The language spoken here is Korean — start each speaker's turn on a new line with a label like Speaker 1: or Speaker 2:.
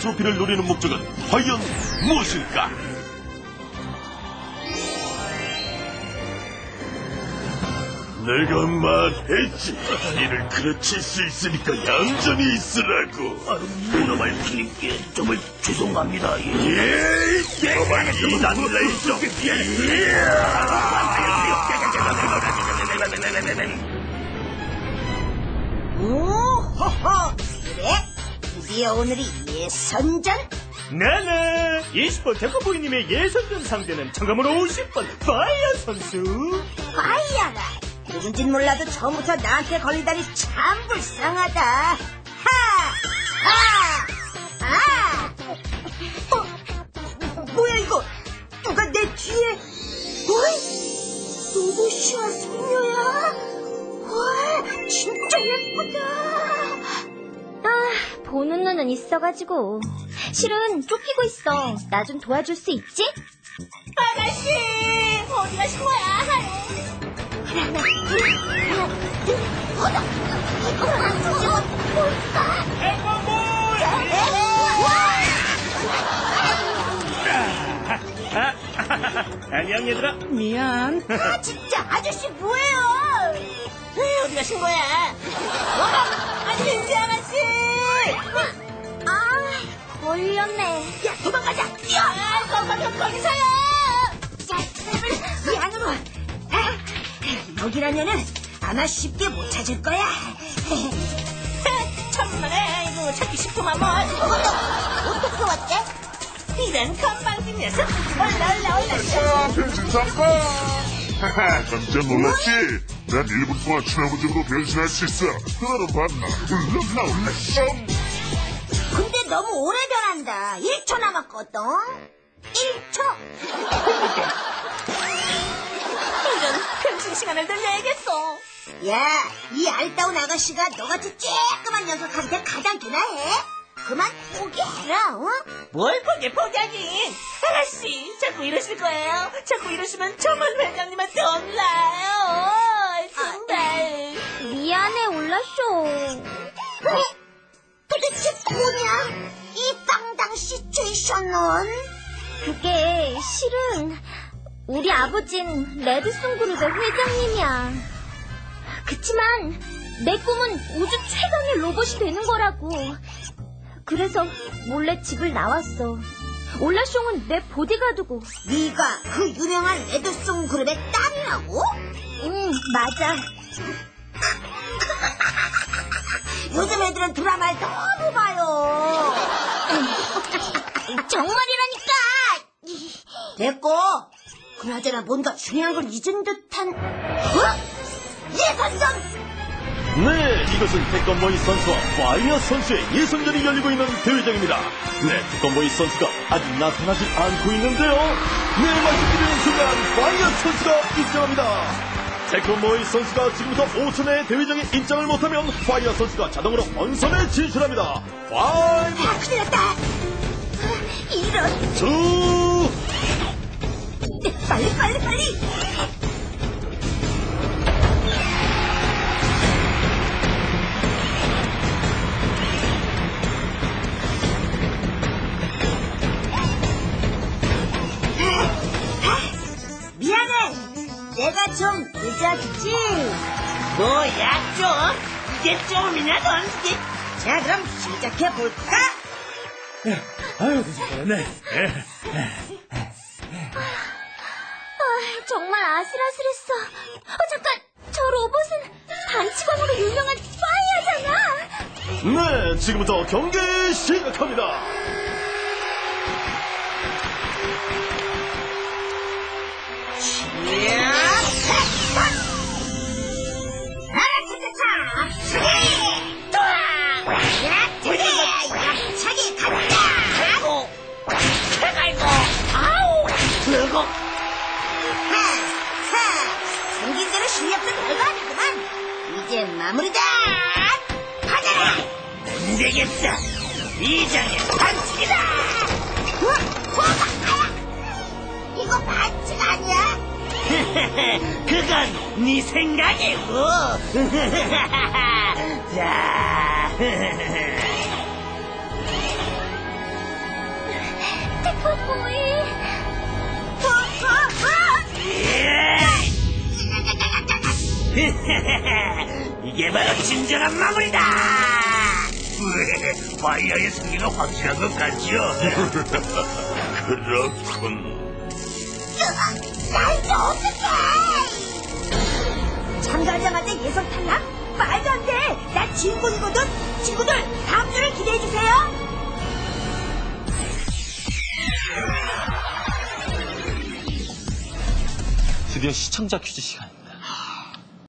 Speaker 1: 트로피를 노리는 목적은 과연 무엇일까? 내가 말했지. 이를 그르칠 수 있으니까 얌전히 있으라고.
Speaker 2: 문어발 팀께 정말 죄송합니다. 예.
Speaker 1: 예, 너만 이단을 있어.
Speaker 3: 오호호 드디어 오늘이 예선전?
Speaker 4: 네네 20번 태권보이님의 예선전 상대는 청감으로 50번 파이어 선수.
Speaker 3: 파이야가 누군진 몰라도 처음부터 나한테 걸리다니 참 불쌍하다
Speaker 5: 눈은 있어가지고. 실은 쫓기고 있어. 나 좀 도와줄 수 있지?
Speaker 3: 아가씨 어디 가신 거야?
Speaker 4: 안녕 얘들아 미안
Speaker 3: 아 진짜 아저씨 뭐예요? 에이, 어디 가신 거야? 어? 아 진지 아가씨!
Speaker 5: 아, 걸렸네.
Speaker 3: 야 도망가자! 뛰어! 아, 거, 거, 거, 거기서요! 자, 이 안으로! 아, 여기라면은 아마 쉽게 못 찾을 거야. 천만에 이거 찾기 싶으면 뭘? 어떻게 왔대? 이런 건방진 녀석! 올라 올라 올라!
Speaker 6: 변신 삼바! 하하, 깜짝 놀랐지? 난 1분 동안 추나무적으로 변신할 수 있어. 그거는 봤나? 울렁나 울렁
Speaker 3: 근데 너무 오래 변한다. 1초 남았거든. 1초. 이런 변신 시간을 늘려야겠어. 야, 이 알다운 아가씨가 너같이 쬐끄만 녀석한테 가장 기나 해? 그만 포기해라, 어?
Speaker 7: 뭘 포기 포기하긴 아가씨 자꾸 이러실 거예요 자꾸 이러시면 정말 회장님한테 혼나요 정말
Speaker 5: 미안해, 올라쇼.
Speaker 3: 5천
Speaker 5: 그게 실은 우리 아버진 레드송그룹의 회장님이야. 그치만 내 꿈은 우주 최강의 로봇이 되는 거라고. 그래서 몰래 집을 나왔어. 올라숑은 내 보디가드고.
Speaker 3: 네가 그 유명한 레드송 그룹의 딸이라고?
Speaker 5: 응, 맞아.
Speaker 3: 요즘 애들은 드라마를 너무 봐요.
Speaker 5: 정말이라니까!
Speaker 3: 됐고, 그나저나 뭔가 중요한 걸 잊은 듯한, 어? 예선전!
Speaker 1: 네, 이것은 태권보이 선수와 파이어 선수의 예선전이 열리고 있는 대회장입니다. 네, 태권보이 선수가 아직 나타나지 않고 있는데요. 네, 말씀드리는 순간 파이어 선수가 입장합니다. 태권보이 선수가 지금부터 5초 내에 대회장에 입장을 못하면 파이어 선수가 자동으로 본선에 진출합니다. 5,
Speaker 3: 아, 큰일 났다. 이런,
Speaker 1: 2,
Speaker 3: 빨리, 빨리, 빨리! 미안해. 내가 좀 늦었지.
Speaker 7: 뭐야 좀 이게 좀이냐 넌 이게
Speaker 3: 자, 그럼 시작해 볼까?
Speaker 4: 아유 네
Speaker 5: 아, 정말 아슬아슬했어. 어, 잠깐! 저 로봇은 반치광으로 유명한 파이어잖아!
Speaker 1: 네, 지금부터 경기 시작합니다.
Speaker 3: 차 실력도 별거 아니구만! 이제 마무리다! 받아라!
Speaker 7: 안 되겠다 이 장의 반칙이다
Speaker 3: 우와! 우와! 아야! 이거 반칙 아니야?
Speaker 7: 그건 네 생각이고 자
Speaker 5: 태권보이.
Speaker 2: 이게 바로 진정한 마무리다! 파이어의 승리가 확실한 것 같지요? 그렇군.
Speaker 3: 나이도 어떡해! 참가하자마자 예선 탈락? 말도 안 돼! 나 진군이거든! 친구들, 다음 주를 기대해주세요!
Speaker 1: 드디어 시청자 퀴즈 시간.